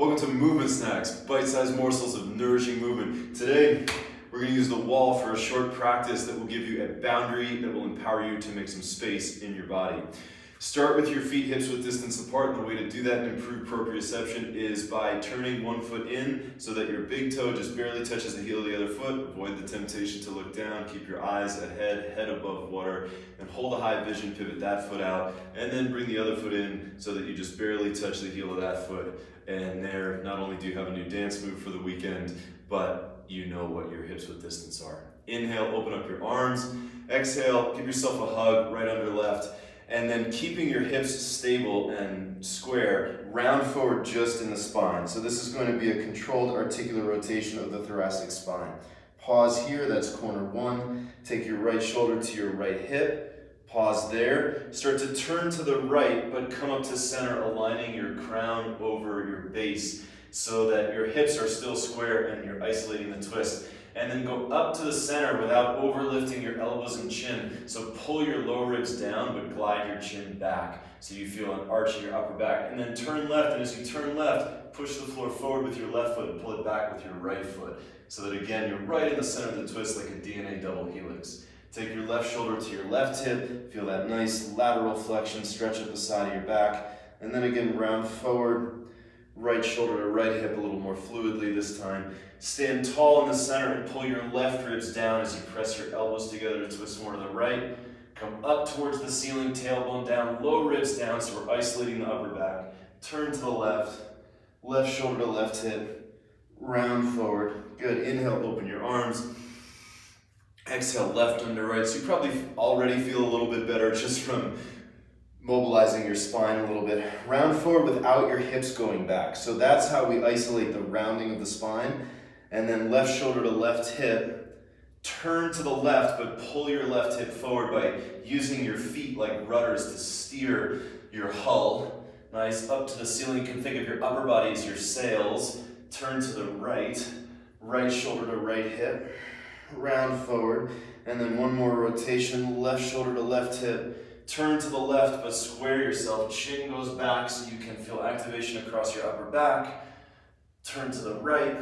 Welcome to Movement Snacks, bite-sized morsels of nourishing movement. Today, we're going to use the wall for a short practice that will give you a boundary that will empower you to make some space in your body. Start with your feet hips width distance apart. And the way to do that and improve proprioception is by turning one foot in so that your big toe just barely touches the heel of the other foot. Avoid the temptation to look down. Keep your eyes ahead, head above water, and hold a high vision. Pivot that foot out, and then bring the other foot in so that you just barely touch the heel of that foot. And there, not only do you have a new dance move for the weekend, but you know what your hips width distance are. Inhale, open up your arms. Exhale, give yourself a hug right under left and then keeping your hips stable and square, round forward just in the spine. So this is going to be a controlled articular rotation of the thoracic spine. Pause here, that's corner one. Take your right shoulder to your right hip. Pause there. Start to turn to the right, but come up to center, aligning your crown over your base so that your hips are still square and you're isolating the twist and then go up to the center without overlifting your elbows and chin. So pull your lower ribs down, but glide your chin back. So you feel an arch in your upper back. And then turn left, and as you turn left, push the floor forward with your left foot and pull it back with your right foot. So that again, you're right in the center of the twist like a DNA double helix. Take your left shoulder to your left hip, feel that nice lateral flexion, stretch up the side of your back, and then again round forward, right shoulder to right hip a little more fluidly this time. Stand tall in the center and pull your left ribs down as you press your elbows together to twist more to the right. Come up towards the ceiling, tailbone down, low ribs down, so we're isolating the upper back. Turn to the left, left shoulder to left hip, round forward. Good, inhale, open your arms. Exhale, left under right. So you probably already feel a little bit better just from mobilizing your spine a little bit. Round forward without your hips going back. So that's how we isolate the rounding of the spine and then left shoulder to left hip. Turn to the left, but pull your left hip forward by using your feet like rudders to steer your hull. Nice, up to the ceiling. You can think of your upper body as your sails. Turn to the right, right shoulder to right hip, round forward, and then one more rotation, left shoulder to left hip. Turn to the left, but square yourself. Chin goes back so you can feel activation across your upper back. Turn to the right,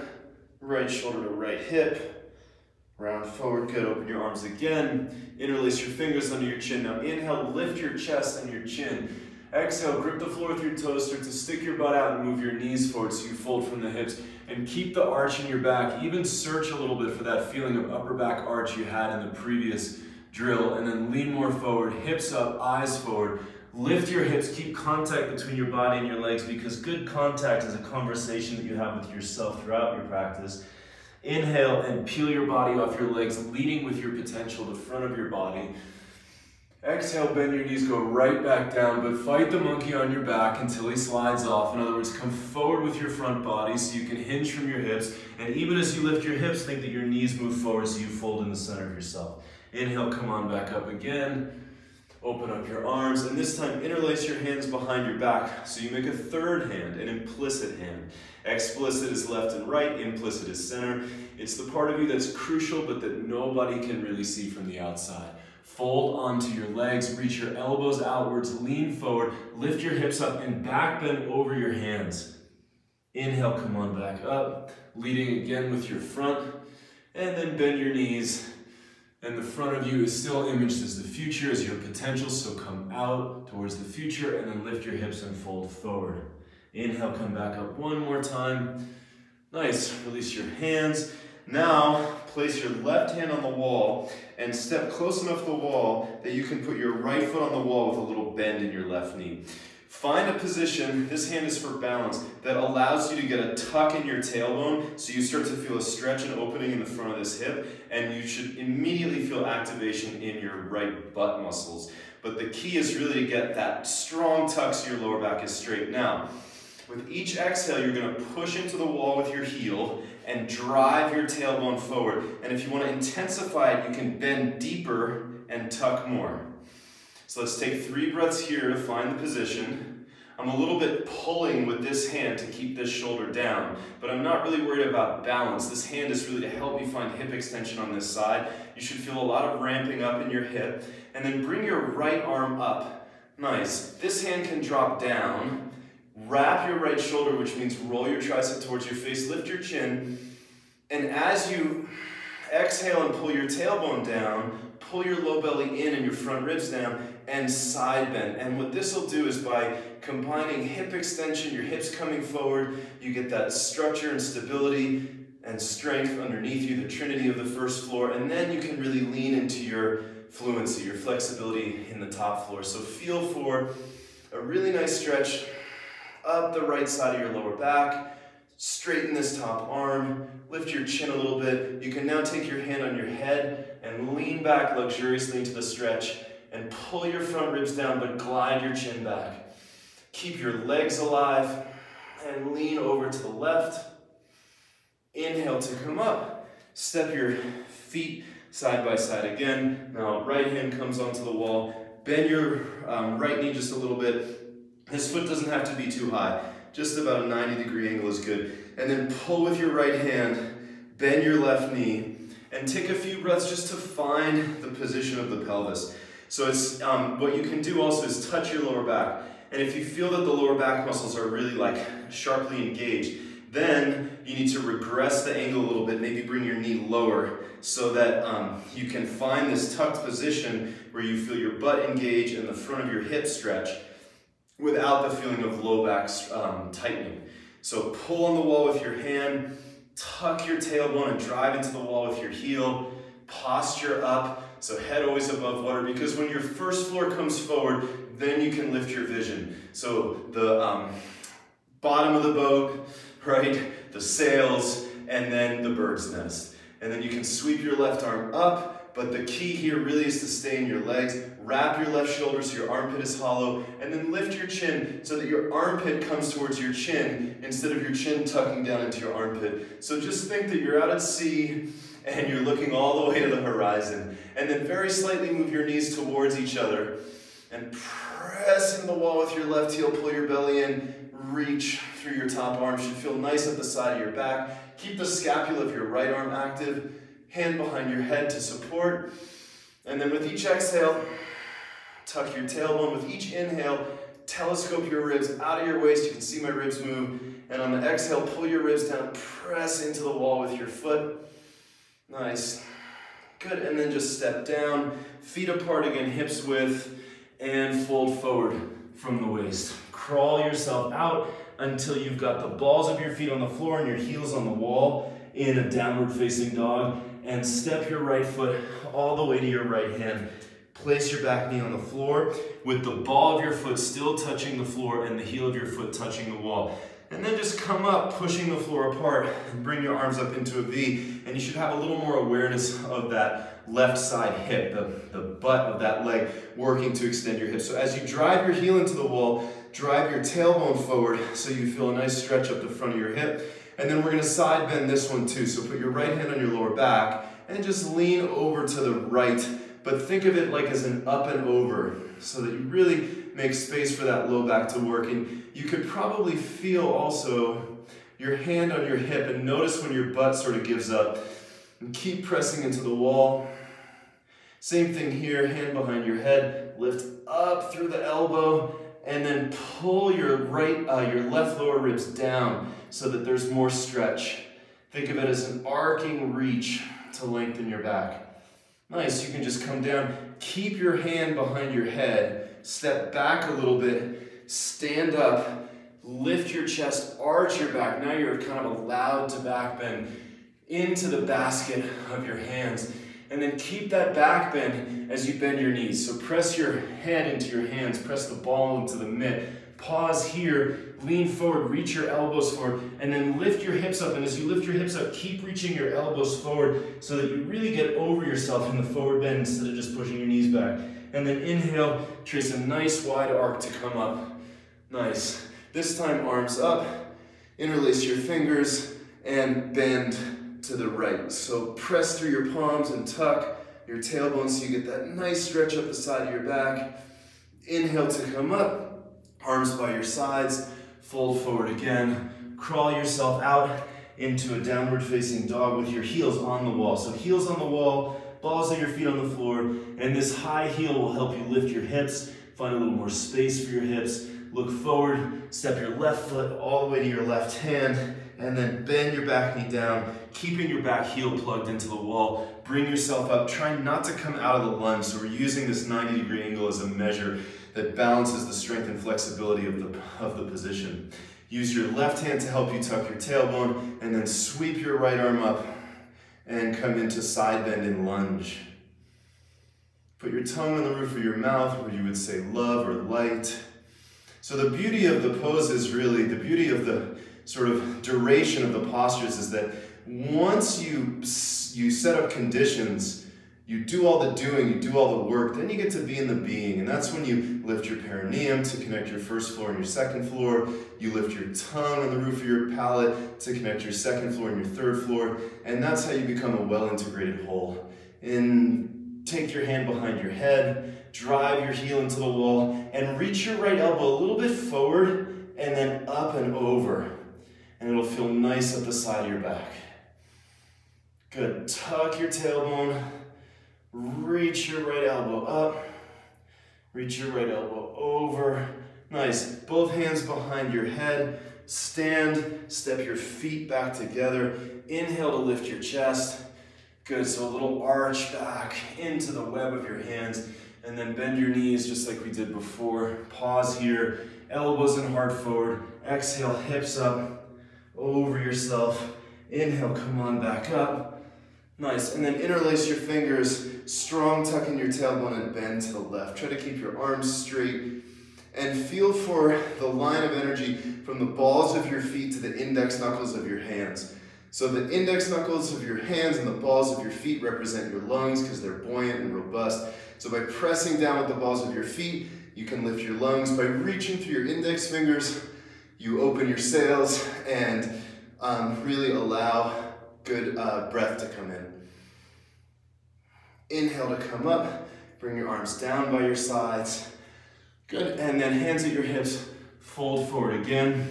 right shoulder to right hip, round forward, good, open your arms again, interlace your fingers under your chin. Now inhale, lift your chest and your chin. Exhale, grip the floor with your toes, start to stick your butt out and move your knees forward so you fold from the hips. And keep the arch in your back, even search a little bit for that feeling of upper back arch you had in the previous drill. And then lean more forward, hips up, eyes forward. Lift your hips, keep contact between your body and your legs because good contact is a conversation that you have with yourself throughout your practice. Inhale and peel your body off your legs, leading with your potential, the front of your body. Exhale, bend your knees, go right back down, but fight the monkey on your back until he slides off. In other words, come forward with your front body so you can hinge from your hips. And even as you lift your hips, think that your knees move forward so you fold in the center of yourself. Inhale, come on back up again. Open up your arms, and this time interlace your hands behind your back. So you make a third hand, an implicit hand. Explicit is left and right, implicit is center. It's the part of you that's crucial, but that nobody can really see from the outside. Fold onto your legs, reach your elbows outwards, lean forward, lift your hips up, and back bend over your hands. Inhale, come on back up, leading again with your front, and then bend your knees and the front of you is still imaged as the future, as your potential, so come out towards the future and then lift your hips and fold forward. Inhale, come back up one more time. Nice, release your hands. Now, place your left hand on the wall and step close enough to the wall that you can put your right foot on the wall with a little bend in your left knee. Find a position, this hand is for balance, that allows you to get a tuck in your tailbone so you start to feel a stretch and opening in the front of this hip and you should immediately feel activation in your right butt muscles. But the key is really to get that strong tuck so your lower back is straight. Now, with each exhale, you're gonna push into the wall with your heel and drive your tailbone forward. And if you wanna intensify it, you can bend deeper and tuck more. So let's take three breaths here to find the position. I'm a little bit pulling with this hand to keep this shoulder down, but I'm not really worried about balance. This hand is really to help me find hip extension on this side. You should feel a lot of ramping up in your hip. And then bring your right arm up. Nice. This hand can drop down. wrap your right shoulder, which means roll your tricep towards your face, lift your chin, and as you exhale and pull your tailbone down, pull your low belly in and your front ribs down, and side bend. And what this will do is by combining hip extension, your hips coming forward, you get that structure and stability and strength underneath you, the trinity of the first floor, and then you can really lean into your fluency, your flexibility in the top floor. So feel for a really nice stretch up the right side of your lower back, straighten this top arm, lift your chin a little bit. You can now take your hand on your head and lean back luxuriously into the stretch and pull your front ribs down, but glide your chin back. Keep your legs alive and lean over to the left. Inhale to come up. Step your feet side by side again. Now, right hand comes onto the wall. Bend your um, right knee just a little bit. This foot doesn't have to be too high. Just about a 90 degree angle is good. And then pull with your right hand, bend your left knee, and take a few breaths just to find the position of the pelvis. So it's um, what you can do also is touch your lower back. And if you feel that the lower back muscles are really like sharply engaged, then you need to regress the angle a little bit, maybe bring your knee lower so that um, you can find this tucked position where you feel your butt engage and the front of your hip stretch without the feeling of low back um, tightening. So pull on the wall with your hand, tuck your tailbone and drive into the wall with your heel, posture up, so head always above water because when your first floor comes forward, then you can lift your vision. So the um, bottom of the boat, right, the sails, and then the bird's nest. And then you can sweep your left arm up, but the key here really is to stay in your legs. Wrap your left shoulder so your armpit is hollow, and then lift your chin so that your armpit comes towards your chin instead of your chin tucking down into your armpit. So just think that you're out at sea and you're looking all the way to the horizon. And then very slightly move your knees towards each other and press in the wall with your left heel, pull your belly in, reach through your top arm. Should feel nice at the side of your back. Keep the scapula of your right arm active, hand behind your head to support. And then with each exhale, tuck your tailbone. With each inhale, telescope your ribs out of your waist. You can see my ribs move. And on the exhale, pull your ribs down, press into the wall with your foot. Nice. Good, and then just step down, feet apart again, hips width, and fold forward from the waist. Crawl yourself out until you've got the balls of your feet on the floor and your heels on the wall in a downward facing dog. And step your right foot all the way to your right hand. Place your back knee on the floor with the ball of your foot still touching the floor and the heel of your foot touching the wall. And then just come up, pushing the floor apart, and bring your arms up into a V. And you should have a little more awareness of that left side hip, the, the butt of that leg working to extend your hip. So as you drive your heel into the wall, drive your tailbone forward so you feel a nice stretch up the front of your hip. And then we're gonna side bend this one too. So put your right hand on your lower back and just lean over to the right. But think of it like as an up and over so that you really make space for that low back to work. And you could probably feel also your hand on your hip and notice when your butt sort of gives up. And keep pressing into the wall. Same thing here, hand behind your head, lift up through the elbow, and then pull your right, uh, your left lower ribs down so that there's more stretch. Think of it as an arcing reach to lengthen your back. Nice, you can just come down, keep your hand behind your head, step back a little bit, stand up, lift your chest, arch your back. Now you're kind of allowed to back bend into the basket of your hands. And then keep that back bend as you bend your knees. So press your head into your hands, press the ball into the mitt. Pause here, lean forward, reach your elbows forward, and then lift your hips up. And as you lift your hips up, keep reaching your elbows forward so that you really get over yourself in the forward bend instead of just pushing your knees back. And then inhale, trace a nice wide arc to come up. Nice. This time, arms up, interlace your fingers, and bend to the right. So press through your palms and tuck your tailbone so you get that nice stretch up the side of your back. Inhale to come up, arms by your sides, fold forward again. Crawl yourself out into a downward facing dog with your heels on the wall. So heels on the wall, balls of your feet on the floor, and this high heel will help you lift your hips, find a little more space for your hips, look forward, step your left foot all the way to your left hand, and then bend your back knee down, keeping your back heel plugged into the wall. Bring yourself up, try not to come out of the lunge. So we're using this 90 degree angle as a measure that balances the strength and flexibility of the, of the position. Use your left hand to help you tuck your tailbone, and then sweep your right arm up and come into side bend and lunge. Put your tongue on the roof of your mouth where you would say love or light. So the beauty of the pose is really, the beauty of the sort of duration of the postures is that once you, you set up conditions, you do all the doing, you do all the work, then you get to be in the being. And that's when you lift your perineum to connect your first floor and your second floor. You lift your tongue on the roof of your palate to connect your second floor and your third floor. And that's how you become a well-integrated whole. And Take your hand behind your head, drive your heel into the wall, and reach your right elbow a little bit forward and then up and over. And it'll feel nice at the side of your back. Good. Tuck your tailbone. Reach your right elbow up. Reach your right elbow over. Nice. Both hands behind your head. Stand. Step your feet back together. Inhale to lift your chest. Good, so a little arch back into the web of your hands, and then bend your knees just like we did before. Pause here, elbows and heart forward. Exhale, hips up, over yourself. Inhale, come on back up. Nice, and then interlace your fingers, strong tuck in your tailbone and bend to the left. Try to keep your arms straight and feel for the line of energy from the balls of your feet to the index knuckles of your hands. So the index knuckles of your hands and the balls of your feet represent your lungs because they're buoyant and robust. So by pressing down with the balls of your feet, you can lift your lungs. By reaching through your index fingers, you open your sails and um, really allow good uh, breath to come in. Inhale to come up, bring your arms down by your sides. Good, and then hands at your hips, fold forward again.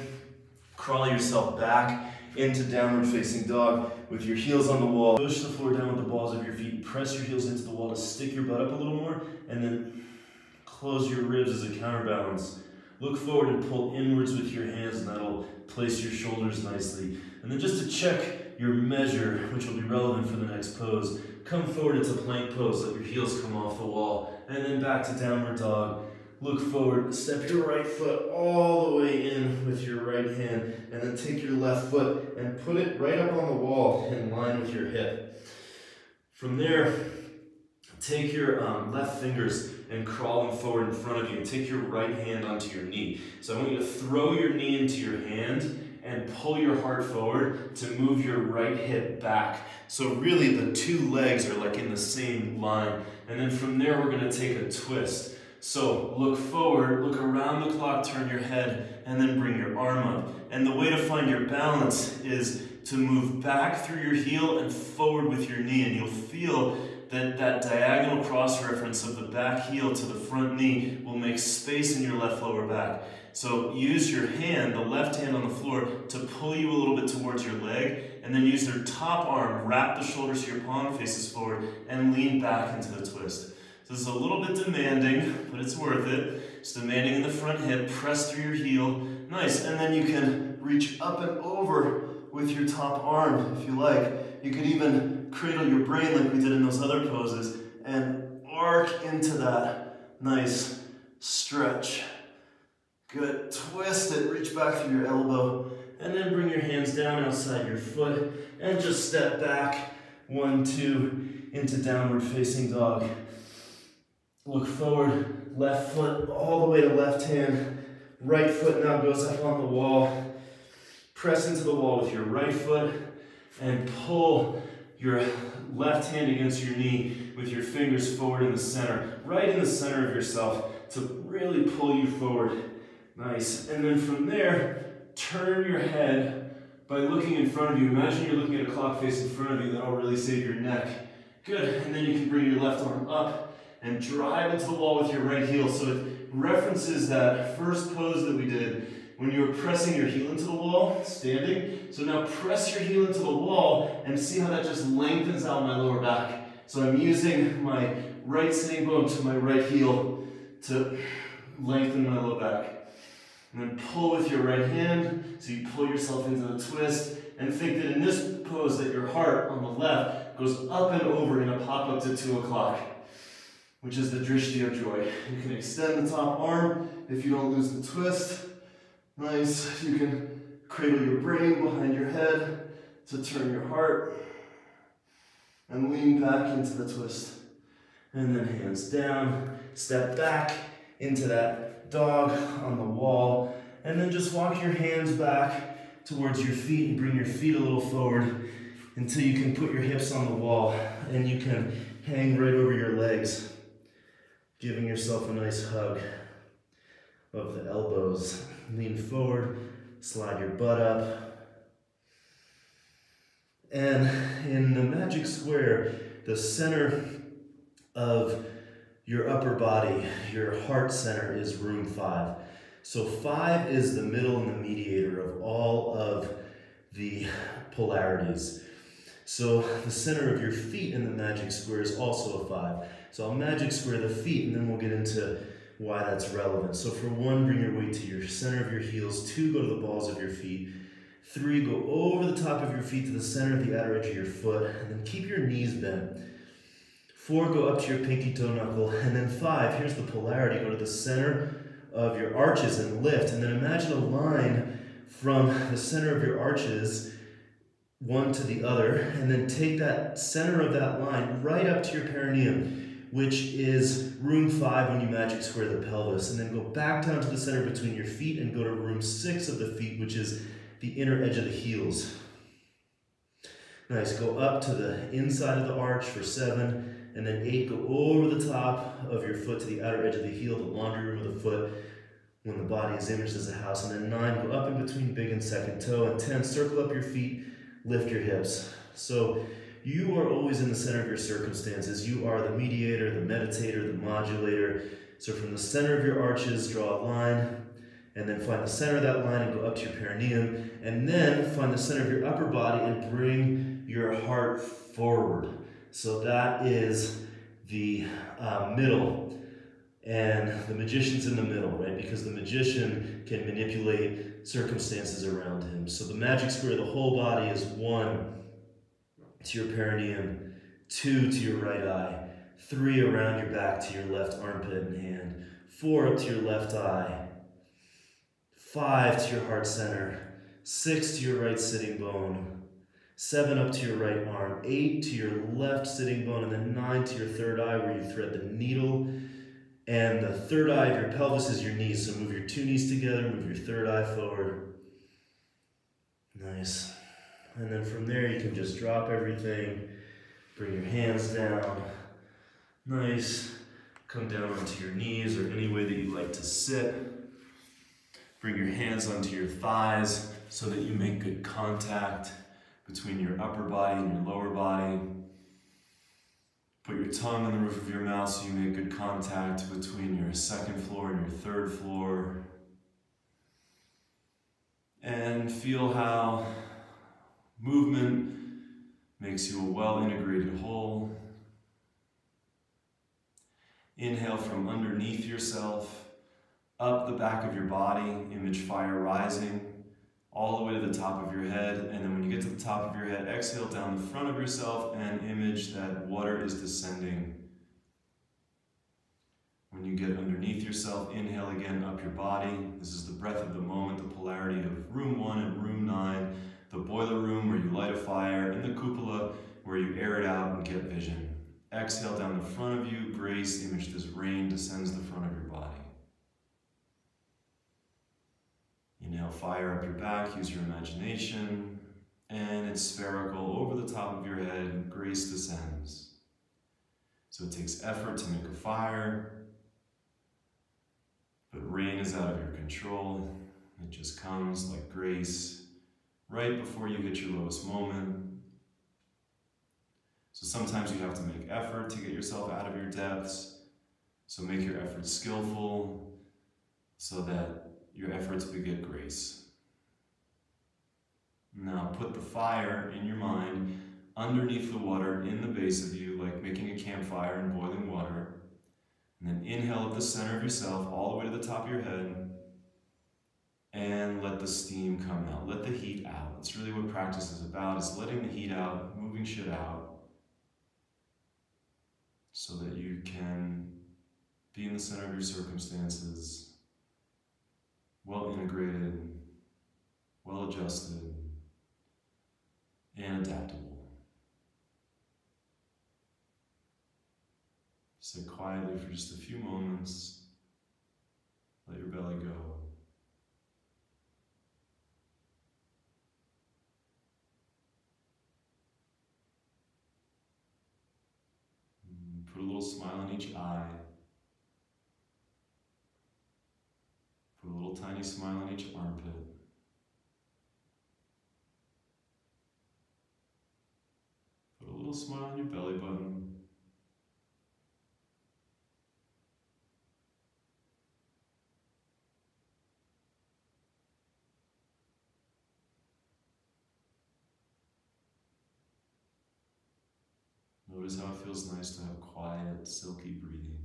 Crawl yourself back into downward facing dog with your heels on the wall. Push the floor down with the balls of your feet. Press your heels into the wall to stick your butt up a little more and then close your ribs as a counterbalance. Look forward and pull inwards with your hands and that'll place your shoulders nicely. And then just to check your measure, which will be relevant for the next pose, come forward into plank pose, let your heels come off the wall, and then back to downward dog. Look forward, step your right foot all the way in with your right hand, and then take your left foot and put it right up on the wall in line with your hip. From there, take your um, left fingers and crawl them forward in front of you, and take your right hand onto your knee. So I want you to throw your knee into your hand and pull your heart forward to move your right hip back. So really the two legs are like in the same line. And then from there, we're gonna take a twist. So look forward, look around the clock, turn your head, and then bring your arm up. And the way to find your balance is to move back through your heel and forward with your knee. And you'll feel that that diagonal cross reference of the back heel to the front knee will make space in your left lower back. So use your hand, the left hand on the floor, to pull you a little bit towards your leg, and then use your top arm, wrap the shoulders so your palm faces forward, and lean back into the twist. So this is a little bit demanding, but it's worth it. It's demanding in the front hip, press through your heel. Nice, and then you can reach up and over with your top arm if you like. You could even cradle your brain like we did in those other poses and arc into that nice stretch. Good, twist it, reach back through your elbow, and then bring your hands down outside your foot. And just step back, one, two, into downward facing dog. Look forward, left foot all the way to left hand. Right foot now goes up on the wall. Press into the wall with your right foot. And pull your left hand against your knee with your fingers forward in the center, right in the center of yourself to really pull you forward. Nice. And then from there, turn your head by looking in front of you. Imagine you're looking at a clock face in front of you. That'll really save your neck. Good. And then you can bring your left arm up and drive into the wall with your right heel. So it references that first pose that we did when you were pressing your heel into the wall, standing. So now press your heel into the wall and see how that just lengthens out my lower back. So I'm using my right sitting bone to my right heel to lengthen my low back. And then pull with your right hand, so you pull yourself into the twist, and think that in this pose that your heart on the left goes up and over in a pop-up to two o'clock, which is the drishti of joy. You can extend the top arm if you don't lose the twist. Nice. You can cradle your brain behind your head to turn your heart and lean back into the twist. And then hands down, step back into that dog on the wall, and then just walk your hands back towards your feet and bring your feet a little forward until you can put your hips on the wall and you can hang right over your legs, giving yourself a nice hug of the elbows. Lean forward, slide your butt up. And in the magic square, the center of your upper body, your heart center is room five. So five is the middle and the mediator of all of the polarities. So the center of your feet in the magic square is also a five. So I'll magic square the feet and then we'll get into why that's relevant. So for one, bring your weight to your center of your heels. Two, go to the balls of your feet. Three, go over the top of your feet to the center of the outer edge of your foot. And then keep your knees bent. Four, go up to your pinky toe knuckle. And then five, here's the polarity. Go to the center of your arches and lift. And then imagine a line from the center of your arches one to the other. And then take that center of that line right up to your perineum which is room five when you magic square the pelvis. And then go back down to the center between your feet and go to room six of the feet, which is the inner edge of the heels. Nice, go up to the inside of the arch for seven, and then eight, go over the top of your foot to the outer edge of the heel, the laundry room of the foot, when the body is imaged as a house. And then nine, go up in between big and second toe. And 10, circle up your feet, lift your hips. So you are always in the center of your circumstances. You are the mediator, the meditator, the modulator. So from the center of your arches, draw a line, and then find the center of that line and go up to your perineum, and then find the center of your upper body and bring your heart forward. So that is the uh, middle, and the magician's in the middle, right? Because the magician can manipulate circumstances around him. So the magic square, the whole body is one to your perineum, two to your right eye, three around your back to your left armpit and hand, four up to your left eye, five to your heart center, six to your right sitting bone, seven up to your right arm, eight to your left sitting bone, and then nine to your third eye where you thread the needle. And the third eye of your pelvis is your knees. So move your two knees together, move your third eye forward. Nice. And then from there, you can just drop everything, bring your hands down. Nice. Come down onto your knees or any way that you like to sit. Bring your hands onto your thighs so that you make good contact between your upper body and your lower body. Put your tongue on the roof of your mouth so you make good contact between your second floor and your third floor. And feel how Movement makes you a well integrated whole. Inhale from underneath yourself, up the back of your body, image fire rising, all the way to the top of your head. And then when you get to the top of your head, exhale down the front of yourself and image that water is descending. When you get underneath yourself, inhale again up your body. This is the breath of the moment, the polarity of room one and room nine the boiler room where you light a fire, and the cupola where you air it out and get vision. Exhale down the front of you, grace, image this rain descends the front of your body. Inhale fire up your back, use your imagination, and it's spherical over the top of your head, grace descends. So it takes effort to make a fire, but rain is out of your control. It just comes like grace right before you hit your lowest moment. So sometimes you have to make effort to get yourself out of your depths. So make your effort skillful so that your efforts beget grace. Now put the fire in your mind underneath the water in the base of you, like making a campfire in boiling water. And then inhale at the center of yourself, all the way to the top of your head. and let the steam come out. Let the heat out. That's really what practice is about, is letting the heat out, moving shit out, so that you can be in the center of your circumstances, well integrated, well adjusted, and adaptable. Sit quietly for just a few moments. Let your belly go. Put a little smile in each eye. Put a little tiny smile on each armpit. Put a little smile on your belly button. Notice how it feels nice to have quiet, silky breathing.